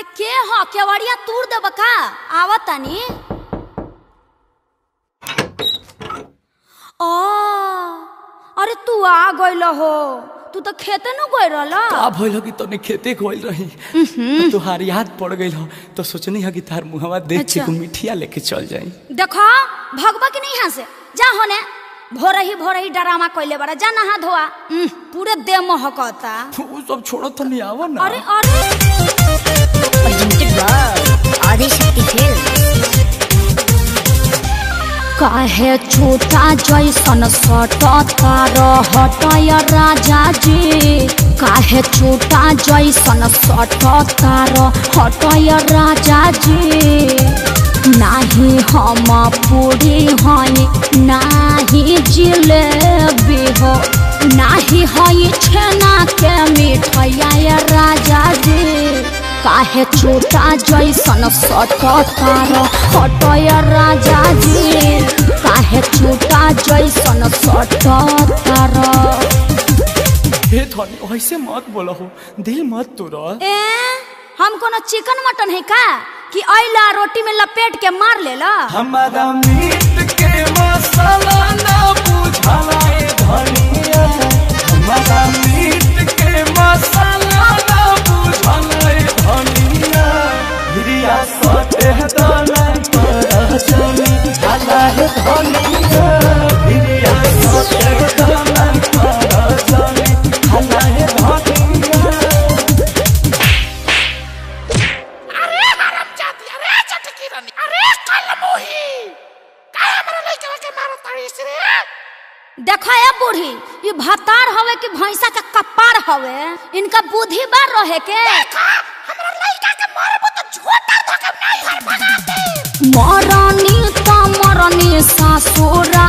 अरे के ह केवड़िया तूर देब का आवत तानी ओ अरे तू आ गइल हो तू तो खेते न गइल रहल का भइल कि तने खेते गइल रही तुहार याद पड़ गइल हो तो सोचनी है कि तार मुहवा देख के अच्छा। को मिठिया लेके चल जाई देखो भगवा की नहीं यहाँ से जा होने भोरे ही भोरे ही डरामा कइले बड़ा। जा नहा धोआ। पूरे देह महकता। वो सब छोड़ो तो नहीं आवा ना। अरे अरे। by Adishakti Films. काहे छोटा जैसन सटता रहतय राजा जी। काहे छोटा जैसन सटता रहतय राजा जी। नाही हम पूरी हई नाही जिलेबी हो नाही हई छेना के मिठैया राजा जी। काहे छोटा जैसन सटतार हटय राजा जी। काहे छोटा जैसन सटतार हे धनी ऐसे मत बोलो हो दिल मत तोड़ा ए हम कोनो चिकन मटन है का? कि अइला रोटी में लपेट के मार लेला? हमारा मीट के मसाला देखा ए बूढ़ी ये भतार हवे कि भैंसा का कपार हवे? इनका बुद्धि बार रहे के? देखा हमरा लइका के मारबो तो नहीं हर भगाते मरनी त मरनी ससुराउर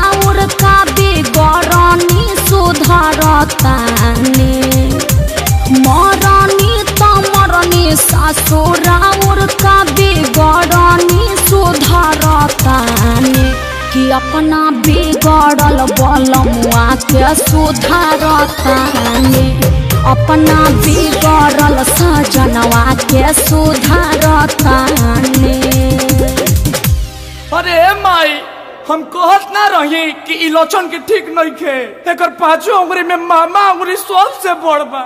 बिगड़ल बलमुआ के सुधरतानी। अपना बिगड़ल सजनवा के सुधरतानी। अरे माई हम कहत ना रही कि इलोचन के ठीक नहीं खे एकर पाँचों उंगली में मामा उंगली सबसे बड़ बा।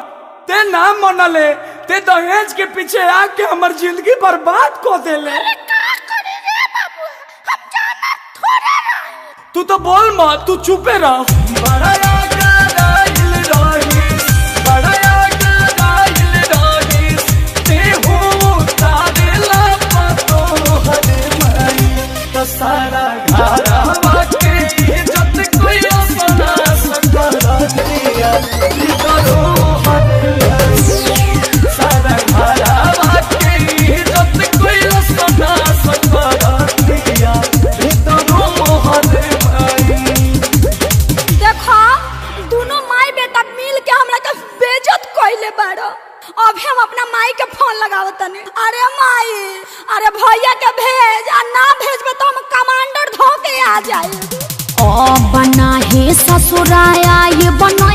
ते ना मनले ते दहेज के पीछे आके हमर ज़िंदगी बर्बाद कर देले। तू तो बोल मत तू चुपे रह अरे माई, अरे भैया के भेज, आ ना भेजबे तो हम कमांडर धो के आ जाए ओ, बना ही ससुराया, ये बनई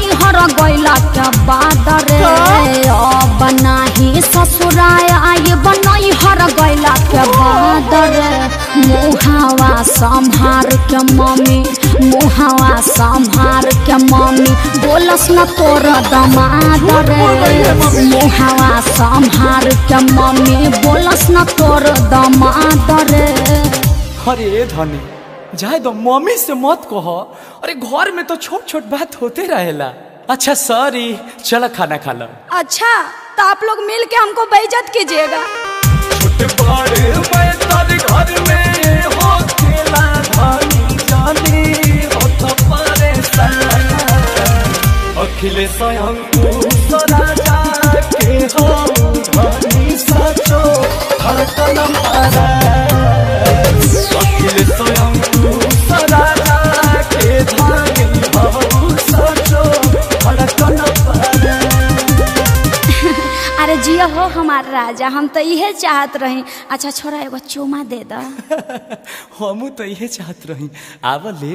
मुहावा संभार के मम्मी मुहावा संभार के मम्मी। बोलस न तोर दमाद रे मुहावा संभार के मम्मी बोलस न तोर दमाद रे अरे धनी जाए दो मम्मी से मत कहो। अरे घर में तो छोट छोट बात होते रहेला। अच्छा सॉरी चलो खाना खा लो। अच्छा तो आप लोग मिल के हमको बेइज्जत कीजिएगा। अखिले स्वयं तू जाके हो धनी सचो अखिले स्वयं तू जाके धनी हो सचो पारा अरे जिया हो हमार राजा हम तो इहे चाहत रही अच्छा छोरा एगो चुमा दे दा हमू तो इहे चाहत रही आवा ले